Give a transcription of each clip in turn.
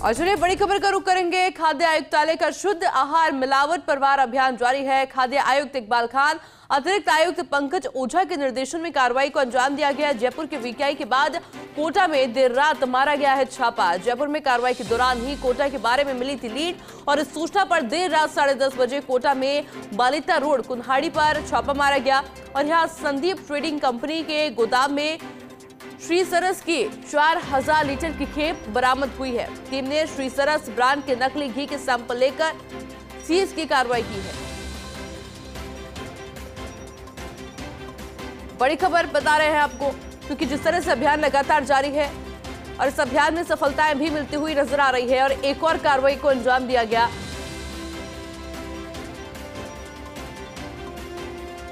और चलिए बड़ी खबर का रुख करेंगे। खाद्य आयुक्तालय का शुद्ध आहार मिलावट परवार अभियान जारी है। खाद्य आयुक्त इकबाल खान, अतिरिक्त आयुक्त पंकज ओझा के निर्देशन में कार्रवाई को अंजाम दिया गया। जयपुर के वीकेआई के बाद कोटा में देर रात मारा गया है छापा। जयपुर में कार्रवाई के दौरान ही कोटा के बारे में मिली थी लीड और इस सूचना पर देर रात साढ़े दस बजे कोटा में बालिता रोड, कुन्हाड़ी पर छापा मारा गया। और यहाँ संदीप ट्रेडिंग कंपनी के गोदाम में श्री सरस की चार हज़ार लीटर की खेप बरामद हुई है। टीम ने श्री सरस ब्रांड के नकली घी के सैंपल लेकर सीज की कार्रवाई की है। बड़ी खबर बता रहे हैं आपको, क्योंकि जिस तरह से अभियान लगातार जारी है और इस अभियान में सफलताएँ भी मिलती हुई नज़र आ रही है और एक और कार्रवाई को अंजाम दिया गया।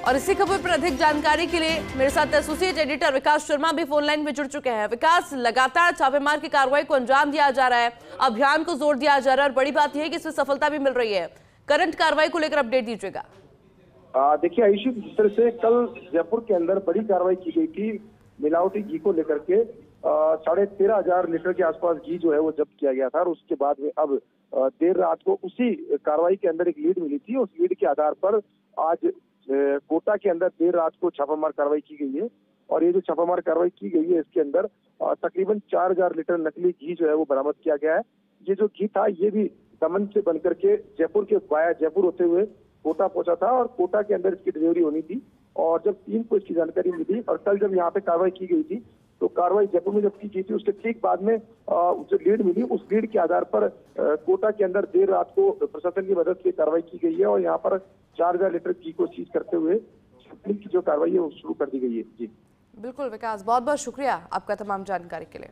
और इसी खबर पर अधिक जानकारी के लिए मेरे साथ एसोसिएट एडिटर विकास शर्मा भी फ़ोन लाइन में जुड़ चुके हैं। विकास, लगातार छापेमार की कार्रवाई को अंजाम दिया जा रहा है, अभियान को ज़ोर दिया जा रहा है और बड़ी बात यह है कि इसमें सफलता भी मिल रही है। करंट कार्रवाई को लेकर अपडेट दीजिएगा। देखिए आयुषी जिस तरह से कल जयपुर के अंदर बड़ी कार्रवाई की गई थी। मिलावटी घी को लेकर के साढ़े तेरह हज़ार लीटर के आसपास घी जो है वो जब्त किया गया था और उसके बाद में अब देर रात को उसी कार्रवाई के अंदर एक लीड मिली थी। उस लीड के आधार पर आज कोटा के अंदर देर रात को छापामार कार्रवाई की गई है और ये जो छापामार कार्रवाई की गई है, इसके अंदर तकरीबन चार हज़ार लीटर नकली घी जो है वो बरामद किया गया है। ये जो घी था, ये भी दमन से बनकर के जयपुर के वाया, जयपुर होते हुए कोटा पहुँचा था और कोटा के अंदर इसकी डिलीवरी होनी थी। और जब टीम को इसकी जानकारी मिली और कल जब यहाँ पे कार्रवाई की गई थी तो कार्रवाई जयपुर में जब की गई थी, उसके ठीक बाद में जो लीड मिली, उस लीड के आधार पर कोटा के अंदर देर रात को प्रशासन की मदद से कार्रवाई की गई है और यहाँ पर चार हज़ार लीटर घी को सीज करते हुए की जो कार्रवाई है, वो शुरू कर दी गई है। जी। बिल्कुल, विकास बहुत बहुत शुक्रिया आपका तमाम जानकारी के लिए।